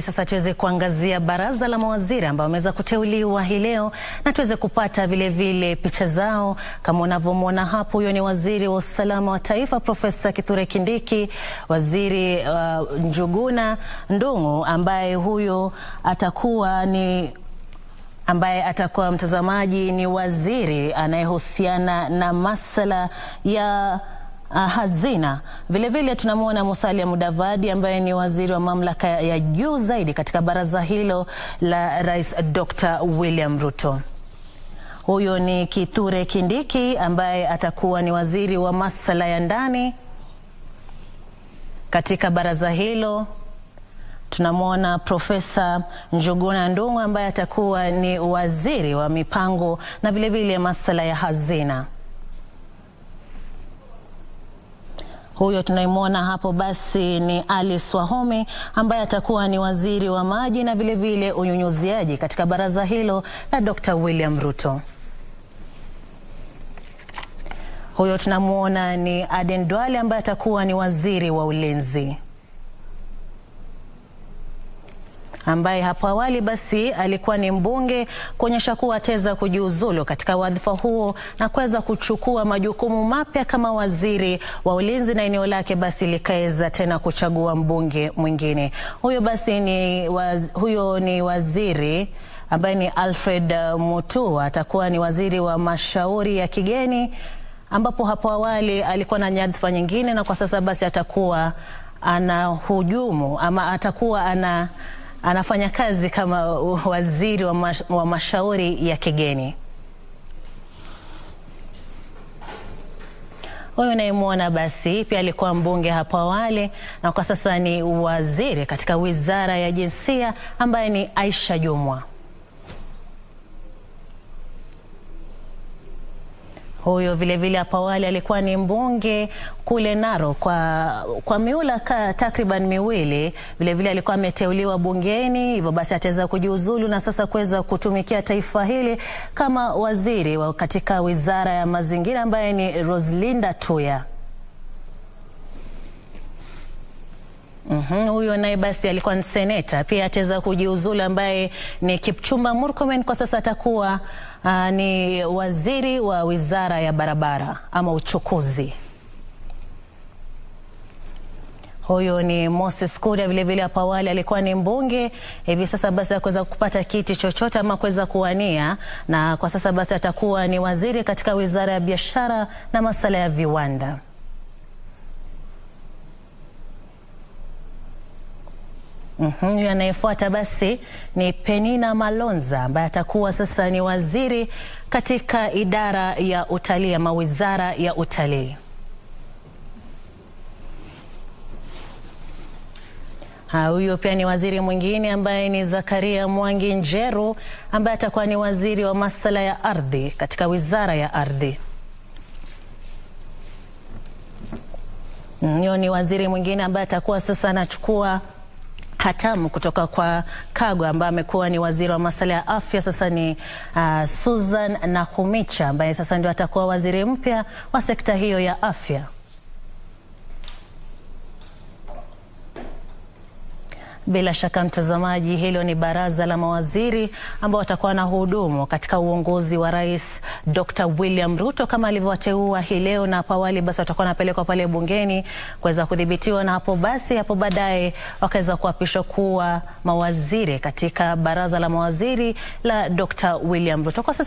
Hadi sasa tuweze kuangazia baraza la mawaziri ambao wameweza kuteuliwa hii leo na tuweze kupata vile vile picha zao. Kama unavyomwona hapo, huyo ni waziri wa usalama wa taifa Profesa Kithure Kindiki, waziri uh, Njuguna Ndung'u ambaye huyo atakuwa ni ambaye atakuwa mtazamaji ni waziri anayehusiana na masala ya hazina. Vilevile tunamwona Musalia Mudavadi ambaye ni waziri wa mamlaka ya juu zaidi katika baraza hilo la Rais Dr. William Ruto. Huyo ni Kithure Kindiki ambaye atakuwa ni waziri wa masuala ya ndani katika baraza hilo. Tunamwona Profesa Njuguna Ndung'u ambaye atakuwa ni waziri wa mipango na vilevile masuala ya hazina. Huyo tunayemwona hapo basi ni Alice Wahome ambaye atakuwa ni waziri wa maji na vilevile unyunyuziaji katika baraza hilo la Dr. William Ruto. Huyo tunamwona ni Aden Duale ambaye atakuwa ni waziri wa ulinzi ambaye hapo awali basi alikuwa ni mbunge kuonyesha kuwa ataweza kujiuzulu katika wadhifa huo na kuweza kuchukua majukumu mapya kama waziri wa ulinzi na eneo lake basi likaweza tena kuchagua mbunge mwingine. Huyo basi ni waz, huyo ni waziri ambaye ni Alfred Mutua, atakuwa ni waziri wa mashauri ya kigeni ambapo hapo awali alikuwa na nyadhifa nyingine na kwa sasa basi atakuwa anahujumu ama atakuwa ana anafanya kazi kama waziri wa, mash, wa mashauri ya kigeni. Huyu unayemwona basi pia alikuwa mbunge hapo awali na kwa sasa ni waziri katika wizara ya jinsia ambaye ni Aisha Jumwa. Huyo vilevile hapo awali alikuwa ni mbunge kule Narok kwa, kwa miula takriban miwili. Vilevile alikuwa ameteuliwa bungeni, hivyo basi ataweza kujiuzulu na sasa kuweza kutumikia taifa hili kama waziri wa katika wizara ya mazingira ambaye ni Roslinda Tuya. Mm-hmm. Huyo naye basi alikuwa ni seneta pia ataweza kujiuzulu ambaye ni Kipchumba Murkomen. Kwa sasa atakuwa uh, ni waziri wa wizara ya barabara ama uchukuzi. Huyo ni Moses Kuria, vilevile hapo awali alikuwa ni mbunge, hivi sasa basi akuweza kupata kiti chochote ama kuweza kuwania, na kwa sasa basi atakuwa ni waziri katika wizara ya biashara na masuala ya viwanda. Mm-hmm. Anayefuata basi ni Penina Malonza ambaye atakuwa sasa ni waziri katika idara ya utalii ama wizara ya utalii. Huyo pia ni waziri mwingine ambaye ni Zakaria Mwangi Njeru ambaye atakuwa ni waziri wa masuala ya ardhi katika wizara ya ardhi. Huyo ni waziri mwingine ambaye atakuwa sasa anachukua hatamu kutoka kwa Kagwe ambaye amekuwa ni waziri wa masuala ya afya. Sasa ni uh, Susan Nakhumicha ambaye sasa ndio atakuwa waziri mpya wa sekta hiyo ya afya. Bila shaka mtazamaji, hilo ni baraza la mawaziri ambao watakuwa na hudumu katika uongozi wa Rais Dr. William Ruto kama alivyowateua hii leo, na hapo awali basi watakuwa wanapelekwa pale bungeni kuweza kudhibitiwa, na hapo basi hapo baadaye wakaweza kuapishwa kuwa mawaziri katika baraza la mawaziri la Dr. William Ruto. Kwa sasa